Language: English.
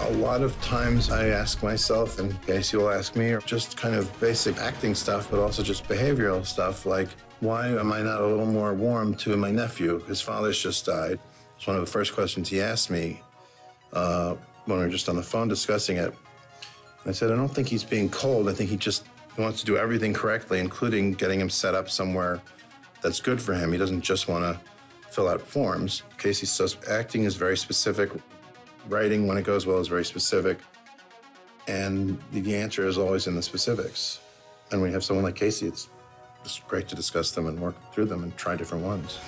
A lot of times I ask myself, and Casey will ask me, just kind of basic acting stuff, but also just behavioral stuff like, why am I not a little more warm to my nephew? His father's just died. It's one of the first questions he asked me uh, when we were just on the phone discussing it. I said, I don't think he's being cold. I think he just wants to do everything correctly, including getting him set up somewhere that's good for him. He doesn't just want to fill out forms. Casey says acting is very specific. Writing, when it goes well, is very specific. And the answer is always in the specifics. And when you have someone like Casey, it's, great to discuss them and work through them and try different ones.